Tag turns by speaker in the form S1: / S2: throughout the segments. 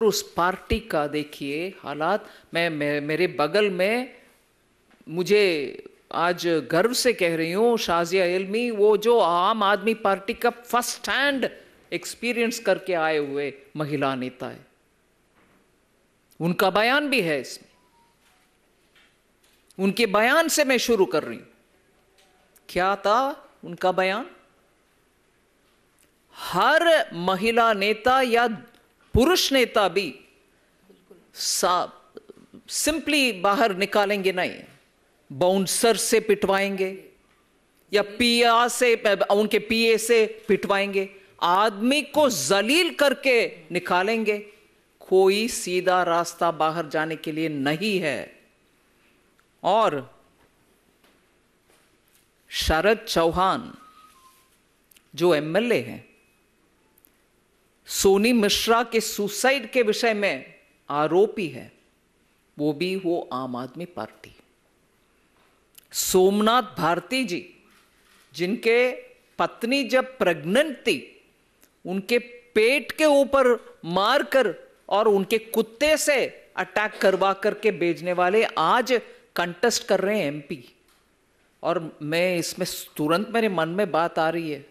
S1: उस पार्टी का देखिए हालात। मैं, मेरे बगल में मुझे आज गर्व से कह रही हूँ शाजिया इल्मी वो जो आम आदमी पार्टी का फ़र्स्ट हैंड एक्सपीरियंस करके आए हुए महिला नेता है। उनका बयान भी है इसमें। उनके बयान से मैं शुरू कर रही हूँ। क्या था उनका बयान? हर महिला नेता या पुरुष नेता भी सिंपली बाहर निकालेंगे नहीं। बाउंसर से पिटवाएँगे या पिया से, उनके पीए से पिटवाएँगे। आदमी को जलील करके निकालेंगे। कोई सीधा रास्ता बाहर जाने के लिए नहीं है। और शरद चौहान जो एमएलए हैं सोनी मिश्रा के सुसाइड के विषय में आरोपी है। वो भी वो आम आदमी पार्टी। सोमनाथ भारती जी, जिनके पत्नी जब प्रेग्नेंट थी, उनके पेट के ऊपर मारकर और उनके कुत्ते से अटैक करवा करके भेजने वाले आज कंटेस्ट कर रहे हैं एमपी और मैं इसमें तुरंत मेरे मन में बात आ रही है।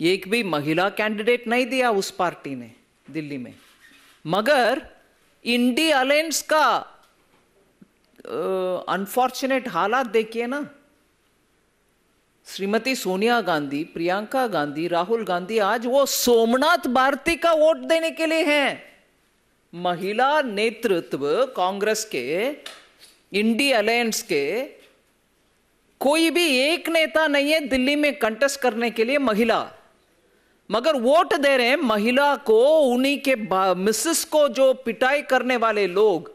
S1: एक भी महिला कैंडिडेट नहीं दिया उस पार्टी ने, दिल्ली में। मगर इंडी अलायंस का अनफॉर्चुनेट हालात देखिए ना। श्रीमती सोनिया गांधी, प्रियंका गांधी, राहुल गांधी आज वो सोमनाथ भारती का वोट देने के लिए हैं। महिला नेतृत्व कांग्रेस के इंडी अलायंस के, कोई भी एक नेता नहीं है दिल्ली में कंटेस्ट करने के लिए महिला। मगर वोट दे रहे हैं महिला को, उन्हीं के मिसेस को जो पिटाई करने वाले लोग,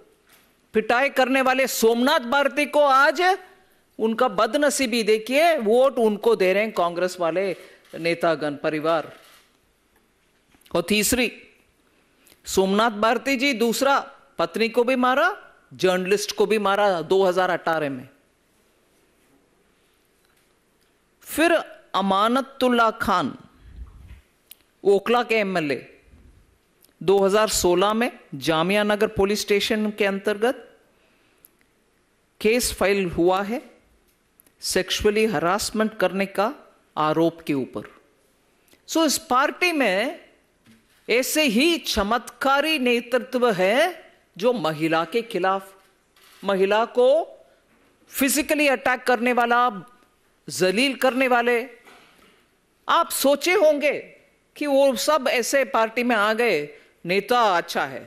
S1: पिटाई करने वाले सोमनाथ भारती को आज उनका बदनसीबी देखिए, वोट उनको दे रहे हैं कांग्रेस वाले नेतागण परिवार। और तीसरी, सोमनाथ भारती जी दूसरा, पत्नी को भी मारा, जर्नलिस्ट को भी मारा 2018 में। फिर अमानतुल्ला खान ओखला के एमएलए 2016 में जामिया नगर पुलिस स्टेशन के अंतर्गत केस फ़ाइल हुआ है सेक्सुअली हरासमेंट करने का आरोप के ऊपर। सो, इस पार्टी में ऐसे ही चमत्कारी नेतृत्व है जो महिला के खिलाफ, महिला को फिजिकली अटैक करने वाला, जलील करने वाले, आप सोचे होंगे कि वो सब ऐसे पार्टी में आ गए, नेता अच्छा है।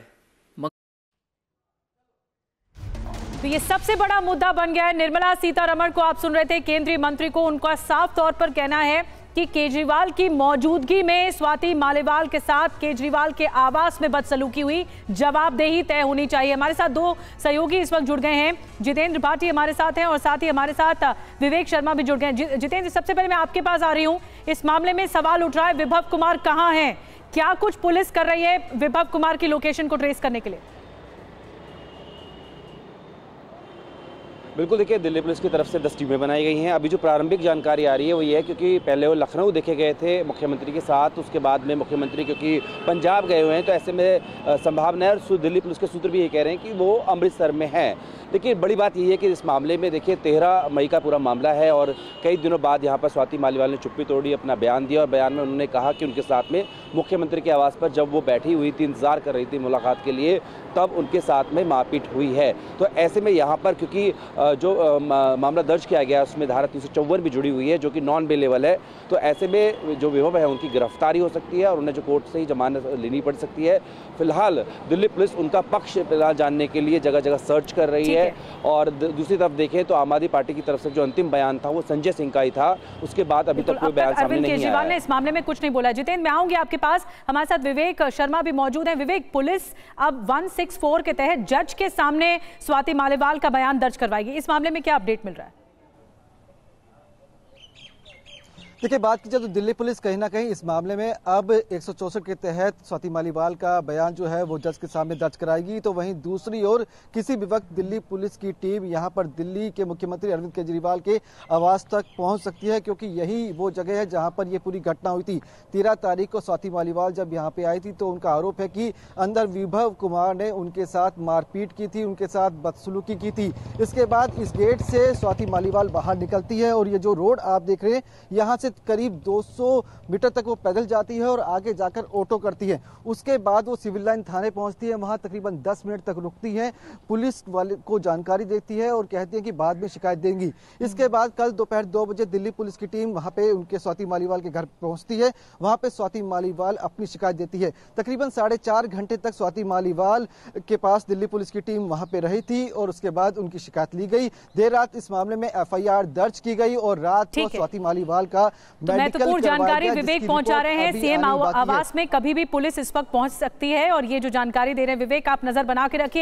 S2: तो ये सबसे बड़ा मुद्दा बन गया है। निर्मला सीतारमण को आप सुन रहे थे, केंद्रीय मंत्री को उनका साफ़ तौर पर कहना है कि केजरीवाल की मौजूदगी में स्वाति मालेवाल के साथ केजरीवाल के आवास में बदसलूकी हुई। जवाबदेही तय होनी चाहिए। हमारे साथ दो सहयोगी इस वक्त जुड़ गए हैं। जितेंद्र भाटी हमारे साथ हैं और साथ ही हमारे साथ विवेक शर्मा भी जुड़ गए हैं। जितेंद्र, सबसे पहले मैं आपके पास आ रही हूँ। इस मामले में सवाल उठ रहा है, विभव कुमार कहाँ है? क्या कुछ पुलिस कर रही है विभव कुमार की लोकेशन को ट्रेस करने के लिए?
S3: बिल्कुल देखिए, दिल्ली पुलिस की तरफ़ से दस टीमें बनाई गई हैं। अभी जो प्रारंभिक जानकारी आ रही है वो ये है क्योंकि पहले वो लखनऊ देखे गए थे मुख्यमंत्री के साथ, उसके बाद में मुख्यमंत्री क्योंकि पंजाब गए हुए हैं तो ऐसे में संभावना है और दिल्ली पुलिस के सूत्र भी ये कह रहे हैं कि वो अमृतसर में हैं। देखिए, बड़ी बात यही है कि इस मामले में देखिए, तेरह मई का पूरा मामला है और कई दिनों बाद यहाँ पर स्वाति मालीवाल ने चुप्पी तोड़ी अपना बयान दिया और बयान में उन्होंने कहा कि उनके साथ में मुख्यमंत्री के आवास पर जब वो बैठी हुई थी इंतज़ार कर रही थी मुलाकात के लिए तब उनके साथ में मारपीट हुई है। तो ऐसे में यहाँ पर क्योंकि जो मामला दर्ज किया गया उसमें धारा तीन सौ चौवन भी जुड़ी हुई है जो कि नॉन बेलेबल है तो ऐसे में जो विभव है उनकी गिरफ्तारी हो सकती है और उन्हें जो कोर्ट से ही जमानत लेनी पड़ सकती है। फ़िलहाल दिल्ली पुलिस उनका पक्ष फ़िलहाल जानने के लिए जगह जगह सर्च कर रही है और दूसरी तरफ़ देखें तो आम आदमी पार्टी की तरफ़ से जो अंतिम बयान था वो संजय सिंह का ही था। उसके बाद अभी तक कोई बयान सामने नहीं आया।
S2: इस मामले में कुछ नहीं बोला। जितेंद्र मैं आऊँगी आपके पास हमारे साथ विवेक शर्मा भी मौजूद हैं। विवेक, पुलिस अब 164 के तहत जज के सामने स्वाति मालेवाल का बयान दर्ज करवाएगी। इस मामले में क्या अपडेट मिल रहा है?
S4: देखिए, बात की जाए तो दिल्ली पुलिस कहीं ना कहीं इस मामले में अब एक के तहत स्वाति मालीवाल का बयान जो है वो जज के सामने दर्ज कराएगी। तो वहीं दूसरी ओर किसी भी वक्त दिल्ली पुलिस की टीम यहाँ पर दिल्ली के मुख्यमंत्री अरविंद केजरीवाल के आवास तक पहुँच सकती है, क्योंकि यही वो जगह है जहाँ पर ये पूरी घटना हुई थी। तेरह तारीख को स्वाति मालीवाल जब यहाँ पे आई थी तो उनका आरोप है कि अंदर विभव कुमार ने उनके साथ मारपीट की थी, उनके साथ बदसलूकी की थी। इसके बाद इस गेट से स्वाति मालीवाल बाहर निकलती है और ये जो रोड आप देख रहे हैं, यहाँ से करीब 200 मीटर तक वो पैदल जाती है और आगे जाकर ऑटो करती है। उसके बाद वो सिविल लाइन थाने पहुँचती है। वहाँ तकरीबन 10 मिनट तक रुकती है। पुलिस वाले को जानकारी देती है और कहती है कि बाद में शिकायत देंगी। इसके बाद कल दोपहर दो बजे दिल्ली पुलिस की टीम वहाँ पे उनके स्वाति मालीवाल के घर पहुँचती है। वहाँ पे स्वाति मालीवाल अपनी शिकायत देती है। तकरीबन साढ़े चार घंटे तक स्वाति मालीवाल के पास दिल्ली पुलिस की टीम वहाँ पे रही थी और उसके बाद उनकी शिकायत ली गई। देर रात इस मामले में एफआईआर दर्ज की गई और रात को स्वाति मालीवाल का
S2: तो महत्वपूर्ण
S4: करवाया
S2: जानकारी विवेक पहुँचा रहे हैं सीएम। आवास में कभी भी पुलिस इस वक्त पहुँच सकती है और ये जो जानकारी दे रहे हैं विवेक आप नज़र बना के रखिए